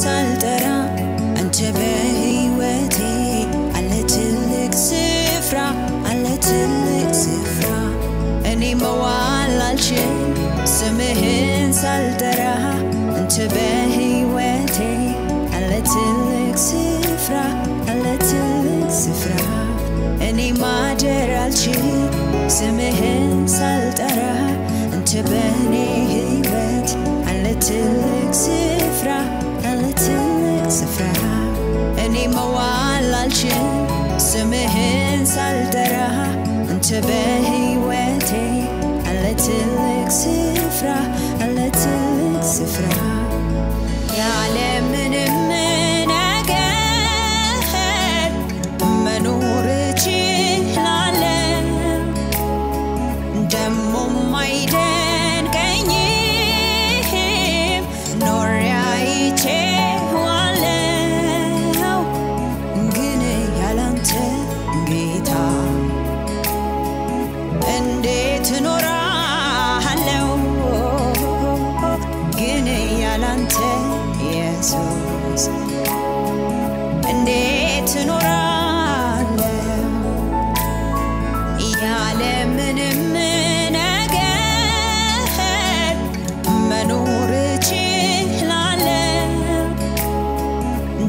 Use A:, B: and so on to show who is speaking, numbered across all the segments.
A: ሳልጠራ አንተ በሕይወቴ አለ ትልቅ ስፍራ አለ ትልቅ ስፍራ እኔ መዋል አልችል ስምህን ሳልጠራ አንተ በሕይወቴ አለ ትልቅ ስፍራ አለ ትልቅ ስፍራ እኔ ማደር አልችል ስምህን ሳልጠራ አንተ በእኔ Ni mawal al chin Semihin saltara Antebehi wete A little exifra A little exifra ኢየሱስ እንዴት እኖራለሁ ያለ ምንም ነገር መኖር እችላለሁ።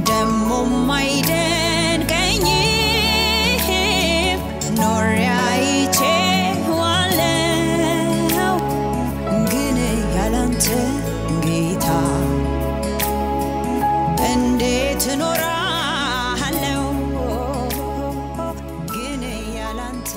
A: ደሞም አይደንቀኝም ኖሬ ግን ያላንተ እንዴት እኖራለሁ ግን ያላንተ